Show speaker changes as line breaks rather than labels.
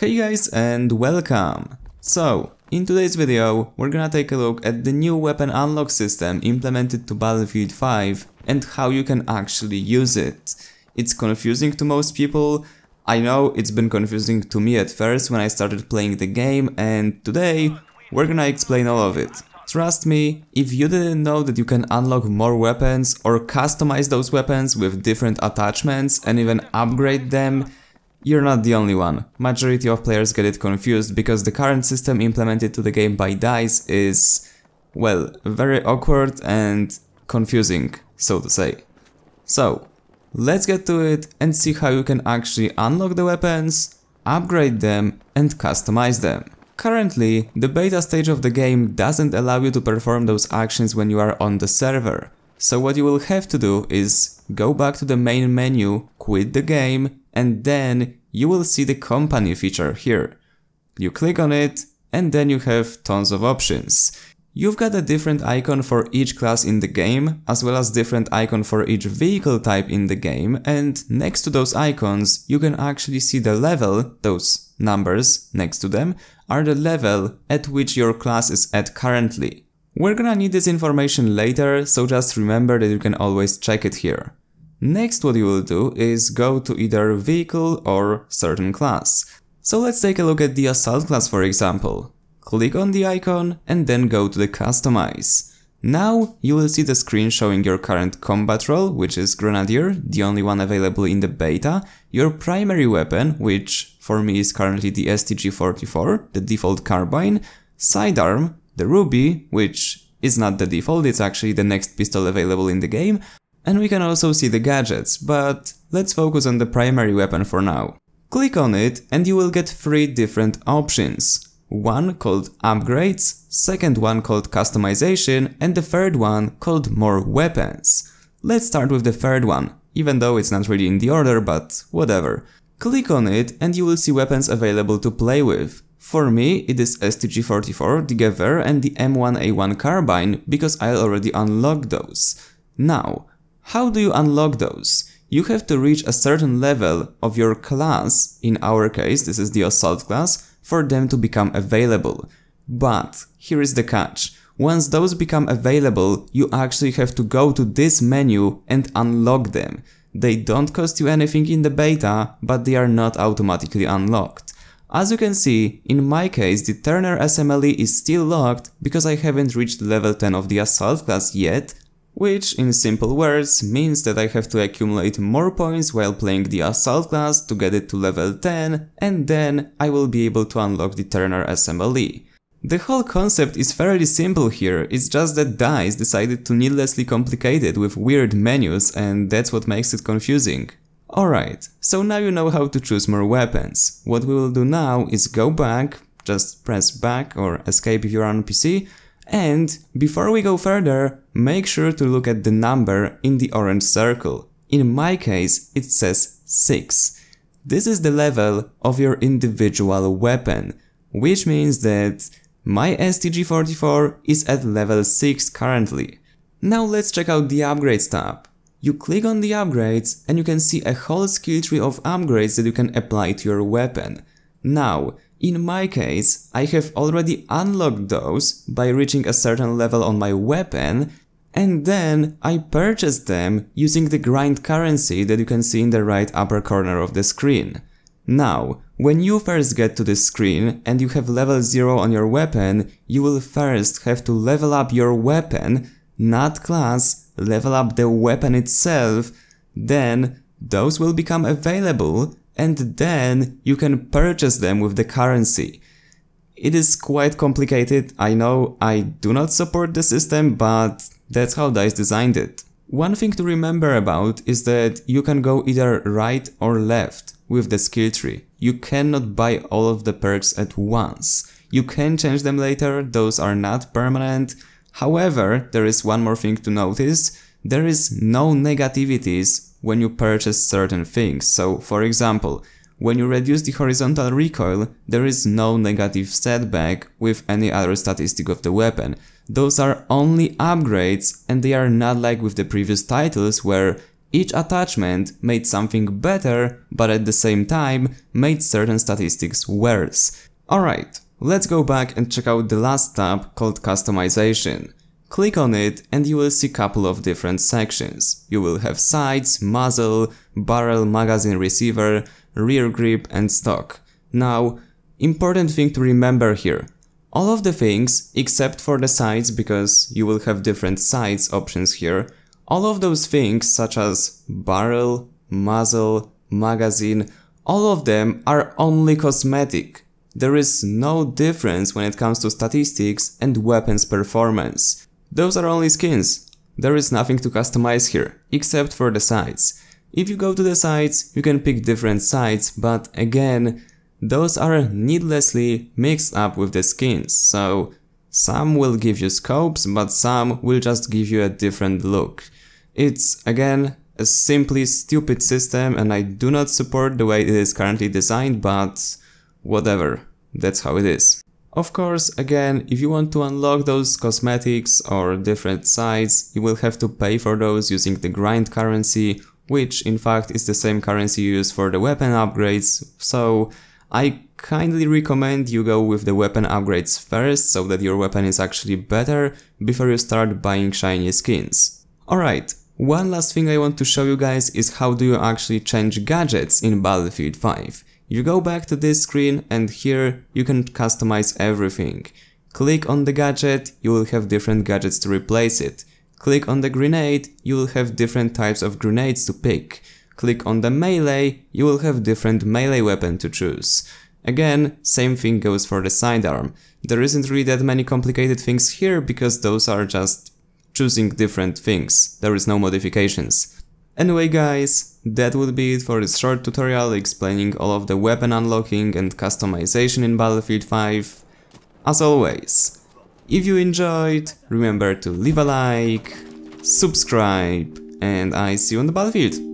Hey guys and welcome! So, in today's video, we're gonna take a look at the new weapon unlock system implemented to Battlefield 5 and how you can actually use it. It's confusing to most people, I know it's been confusing to me at first when I started playing the game and today we're gonna explain all of it. Trust me, if you didn't know that you can unlock more weapons or customize those weapons with different attachments and even upgrade them, you're not the only one. Majority of players get it confused because the current system implemented to the game by DICE is, well, very awkward and confusing, so to say. So, let's get to it and see how you can actually unlock the weapons, upgrade them and customize them. Currently, the beta stage of the game doesn't allow you to perform those actions when you are on the server. So what you will have to do is go back to the main menu, quit the game, and then you will see the company feature here. You click on it, and then you have tons of options. You've got a different icon for each class in the game, as well as different icon for each vehicle type in the game, and next to those icons, you can actually see the level, those numbers next to them, are the level at which your class is at currently. We're gonna need this information later, so just remember that you can always check it here. Next what you will do is go to either vehicle or certain class. So let's take a look at the assault class for example. Click on the icon and then go to the customize. Now you will see the screen showing your current combat role, which is Grenadier, the only one available in the beta, your primary weapon, which for me is currently the STG-44, the default carbine, sidearm, the Ruby, which is not the default, it's actually the next pistol available in the game, and we can also see the gadgets, but let's focus on the primary weapon for now. Click on it and you will get three different options. One called upgrades, second one called customization, and the third one called more weapons. Let's start with the third one, even though it's not really in the order, but whatever. Click on it and you will see weapons available to play with. For me, it is STG-44, the Gewehr and the M1A1 carbine, because I already unlocked those. Now, how do you unlock those? You have to reach a certain level of your class, in our case this is the assault class, for them to become available. But, here is the catch. Once those become available, you actually have to go to this menu and unlock them. They don't cost you anything in the beta, but they are not automatically unlocked. As you can see, in my case the Turner SMLE is still locked because I haven't reached level 10 of the Assault class yet, which in simple words means that I have to accumulate more points while playing the Assault class to get it to level 10 and then I will be able to unlock the Turner SMLE. The whole concept is fairly simple here, it's just that DICE decided to needlessly complicate it with weird menus and that's what makes it confusing. Alright, so now you know how to choose more weapons. What we will do now is go back, just press back or escape if you're on PC, and before we go further, make sure to look at the number in the orange circle. In my case, it says 6. This is the level of your individual weapon, which means that my STG-44 is at level 6 currently. Now let's check out the upgrades tab. You click on the upgrades and you can see a whole skill tree of upgrades that you can apply to your weapon. Now, in my case, I have already unlocked those by reaching a certain level on my weapon and then I purchased them using the grind currency that you can see in the right upper corner of the screen. Now, when you first get to this screen and you have level 0 on your weapon, you will first have to level up your weapon, not class, level up the weapon itself, then those will become available and then you can purchase them with the currency. It is quite complicated, I know I do not support the system, but that's how DICE designed it. One thing to remember about is that you can go either right or left with the skill tree. You cannot buy all of the perks at once. You can change them later, those are not permanent, However, there is one more thing to notice. There is no negativities when you purchase certain things. So, for example, when you reduce the horizontal recoil, there is no negative setback with any other statistic of the weapon. Those are only upgrades and they are not like with the previous titles where Each attachment made something better, but at the same time made certain statistics worse. Alright, let's go back and check out the last tab called Customization. Click on it and you will see couple of different sections. You will have sights, muzzle, barrel, magazine receiver, rear grip and stock. Now, important thing to remember here. All of the things, except for the sights because you will have different sights options here, all of those things such as barrel, muzzle, magazine, all of them are only cosmetic. There is no difference when it comes to statistics and weapons performance. Those are only skins. There is nothing to customize here, except for the sights. If you go to the sights, you can pick different sights, but again, those are needlessly mixed up with the skins, so some will give you scopes, but some will just give you a different look. It's, again, a simply stupid system and I do not support the way it is currently designed, but whatever, that's how it is. Of course, again, if you want to unlock those cosmetics or different sights, you will have to pay for those using the grind currency, which in fact is the same currency used for the weapon upgrades, so I kindly recommend you go with the weapon upgrades first so that your weapon is actually better before you start buying shiny skins. Alright, one last thing I want to show you guys is how do you actually change gadgets in Battlefield 5. You go back to this screen and here you can customize everything. Click on the gadget, you will have different gadgets to replace it. Click on the grenade, you will have different types of grenades to pick. Click on the melee, you will have different melee weapon to choose. Again, same thing goes for the sidearm. There isn't really that many complicated things here because those are just choosing different things, there is no modifications. Anyway guys, that would be it for this short tutorial explaining all of the weapon unlocking and customization in Battlefield 5. As always, if you enjoyed, remember to leave a like, subscribe, and I see you on the battlefield.